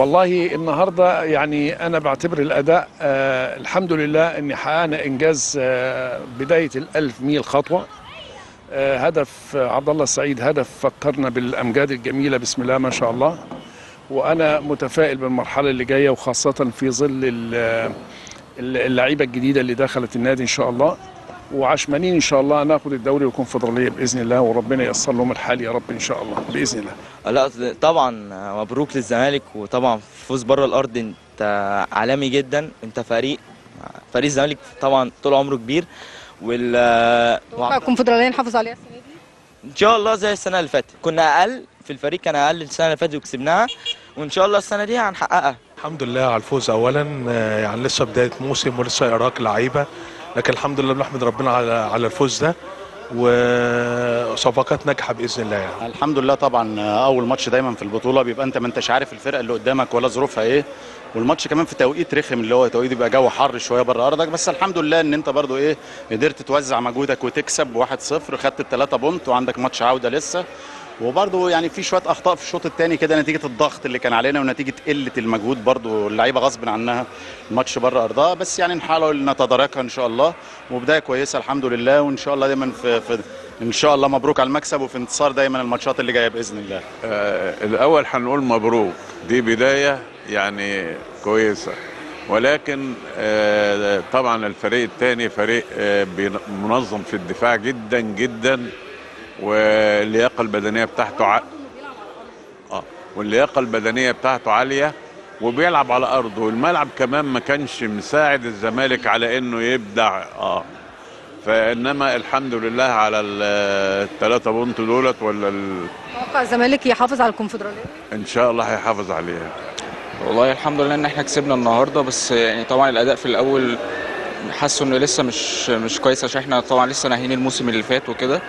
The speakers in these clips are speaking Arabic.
والله النهارده يعني أنا بعتبر الأداء آه الحمد لله ان حققنا إنجاز آه بداية الألف ميل خطوة. آه هدف آه، عبد الله السعيد هدف فكرنا بالأمجاد الجميلة بسم الله ما شاء الله. وأنا متفائل بالمرحلة اللي جاية وخاصة في ظل ال- اللعيبة الجديدة اللي دخلت النادي إن شاء الله. وعشمانين إن شاء الله ناخد الدوري والكونفدراليه بإذن الله وربنا ييسر لهم الحال يا رب إن شاء الله بإذن الله. لا طبعا مبروك للزمالك وطبعا فوز بره الأرض أنت عالمي جدا أنت فريق فريق الزمالك طبعا طول عمره كبير وال الكونفدراليه نحافظ عليها السنة دي؟ إن شاء الله زي السنة اللي فاتت. كنا أقل في الفريق كان أقل السنة اللي فاتت وكسبناها وإن شاء الله السنة دي هنحققها. الحمد لله على الفوز اولا يعني لسه بداية موسم ولسه اراك لعيبة. لكن الحمد لله بنحمد ربنا على على الفوز ده وصفقات ناجحة بإذن الله يعني. الحمد لله طبعا أول ماتش دايما في البطولة بيبقى أنت ما أنتش عارف الفرقة اللي قدامك ولا ظروفها إيه. والماتش كمان في توقيت رخم اللي هو توقيت يبقى جو حر شوية بره أرضك. بس الحمد لله إن أنت برضو إيه قدرت توزع مجهودك وتكسب 1-0 خدت الثلاثه بونت وعندك ماتش عودة لسه. وبرضو يعني في شوية أخطاء في الشوط الثاني كده نتيجة الضغط اللي كان علينا ونتيجة قلة المجهود برضو اللعيبة غصب عنها الماتش بره أرضها. بس يعني نحاول نتداركها إن شاء الله. وبداية كويسة الحمد لله وإن شاء الله دايما في, في إن شاء الله مبروك على المكسب وفي انتصار دايما الماتشات اللي جاية بإذن الله. آه، الأول هنقول مبروك. دي بداية يعني كويسة. ولكن آه، طبعا الفريق الثاني فريق آه، منظم في الدفاع جدا جدا. واللياقة البدنية بتاعته ع... آه. واللياقة البدنية بتاعته عالية وبيلعب على أرضه. والملعب كمان ما كانش مساعد الزمالك على إنه يبدع. آه. فإنما الحمد لله على الثلاثة بونت دولت ولا ال... توقع الزمالك يحافظ على الكونفدرالية؟ إن شاء الله هيحافظ عليها. والله الحمد لله إن إحنا كسبنا النهارده بس يعني طبعا الأداء في الأول حاسه إنه لسه مش مش كويس عشان إحنا طبعا لسه ناهيين الموسم اللي فات وكده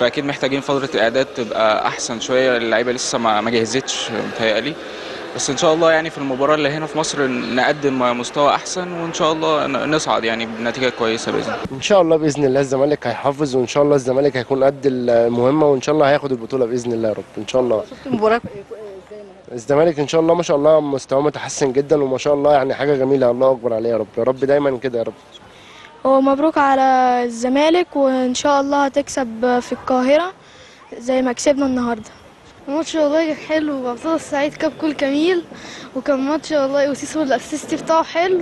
فأكيد محتاجين فترة الإعداد تبقى أحسن شوية اللعيبة لسه ما ما جهزتش متهيألي. بس إن شاء الله يعني في المباراة اللي هنا في مصر نقدم مستوى أحسن وإن شاء الله ن- نصعد يعني بنتيجة كويسة بإذن الله. إن شاء الله بإذن الله الزمالك هيحافظ وإن شاء الله الزمالك هيكون قد المهمة وإن شاء الله هياخد البطولة بإذن الله يا رب إن شاء الله. شفت المباراه الزمالك إن شاء الله ما شاء الله مستواه متحسن جدا وما شاء الله يعني حاجة جميلة. الله أكبر عليه يا رب. يا رب دايما كده يا رب. ومبروك على الزمالك وإن شاء الله هتكسب في القاهرة زي ما كسبنا النهاردة. الماتش والله كان حلو. وعبد الله السعيد جاب جول جميل. وكان ماتش والله وزيزو ال assist بتاعه حلو.